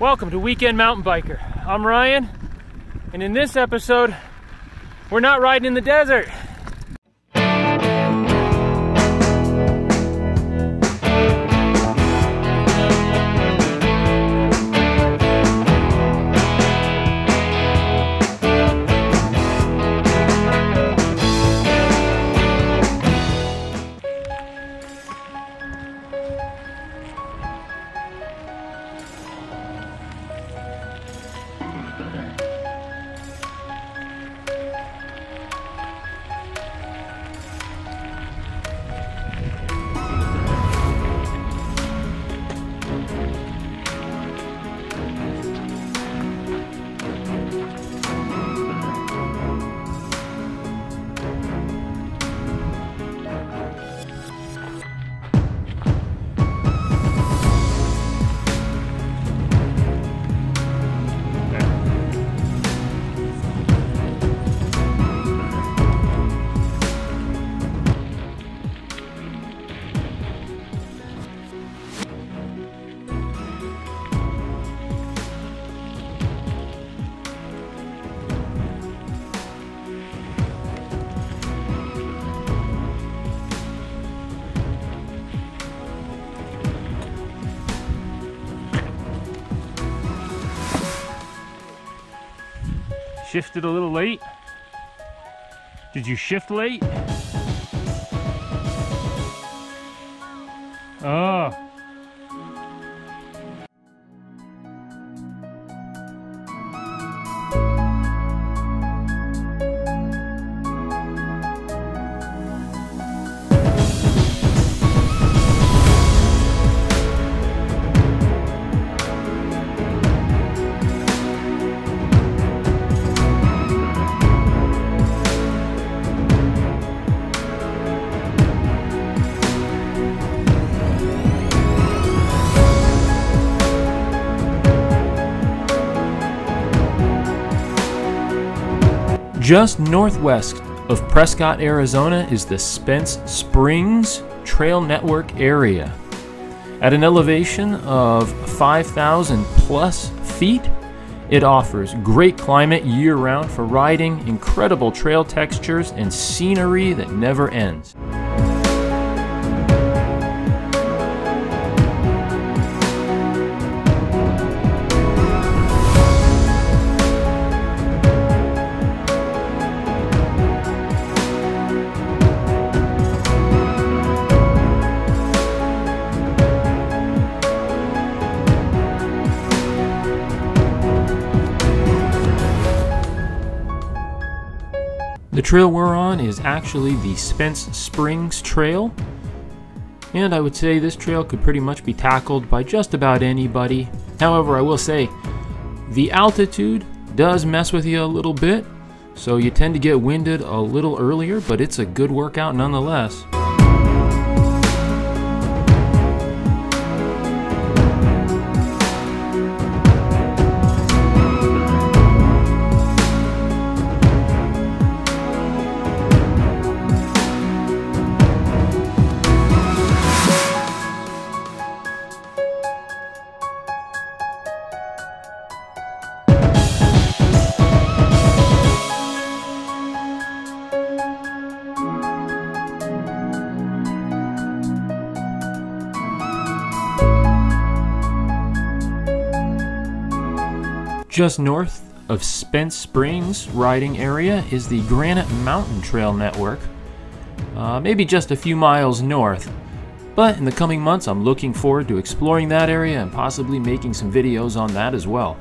Welcome to Weekend Mountain Biker. I'm Ryan, and in this episode, we're not riding in the desert. Shifted a little late. Did you shift late? Oh. Just northwest of Prescott, Arizona is the Spence Springs Trail Network area. At an elevation of 5,000 plus feet, it offers great climate year round for riding, incredible trail textures, and scenery that never ends. The trail we're on is actually the Spence Springs Trail. And I would say this trail could pretty much be tackled by just about anybody. However, I will say the altitude does mess with you a little bit, so you tend to get winded a little earlier, but it's a good workout nonetheless. Just north of Spence Springs riding area is the Granite Mountain Trail Network, uh, maybe just a few miles north. But in the coming months, I'm looking forward to exploring that area and possibly making some videos on that as well.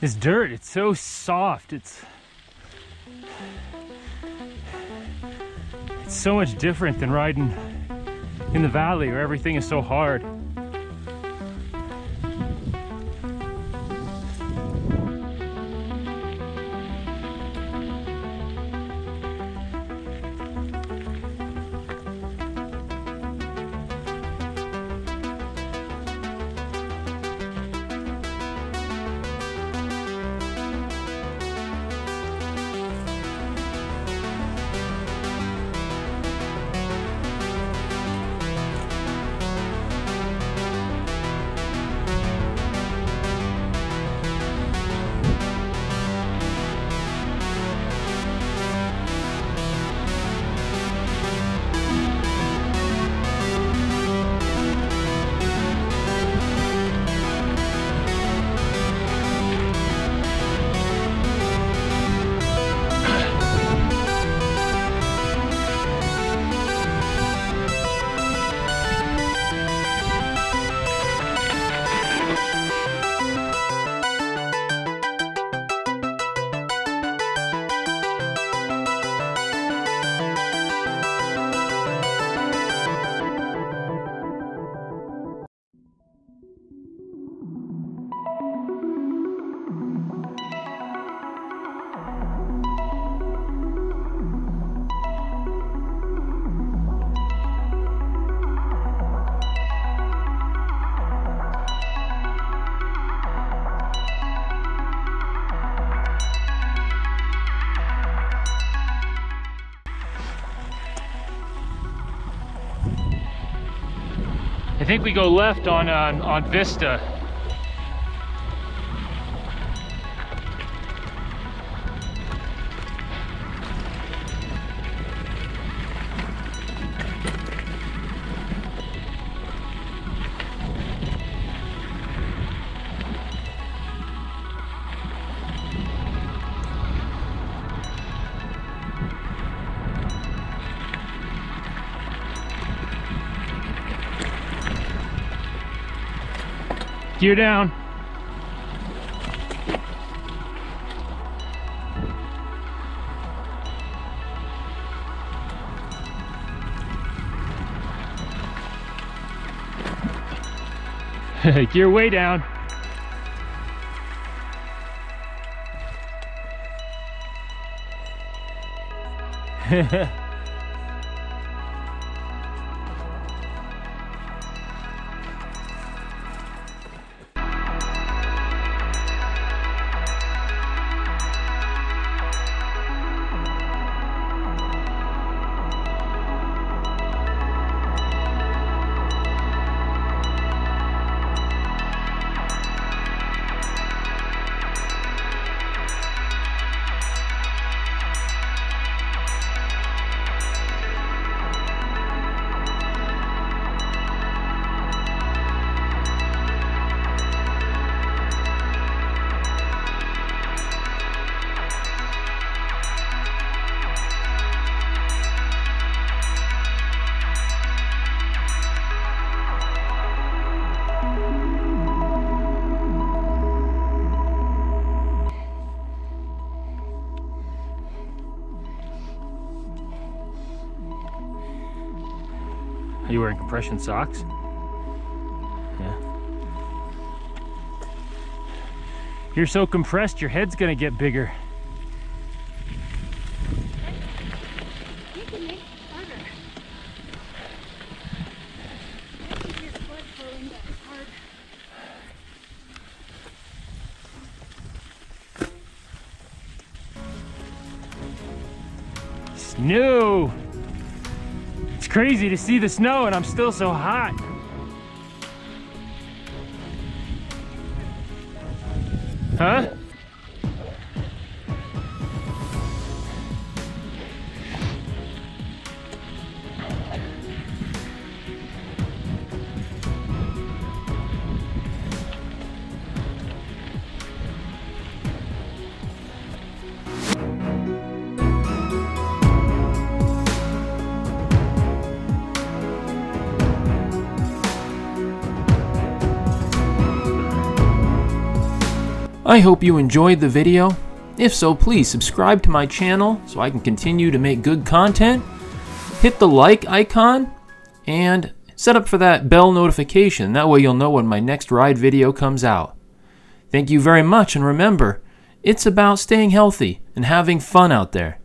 This dirt. It's so soft. It's it's so much different than riding in the valley where everything is so hard. Think we go left on uh, on Vista. Gear down. Gear way down. wearing compression socks? Yeah. You're so compressed, your head's gonna get bigger. You It's crazy to see the snow and I'm still so hot. Huh? I hope you enjoyed the video. If so, please subscribe to my channel so I can continue to make good content. Hit the like icon and set up for that bell notification. That way you'll know when my next ride video comes out. Thank you very much, and remember, it's about staying healthy and having fun out there.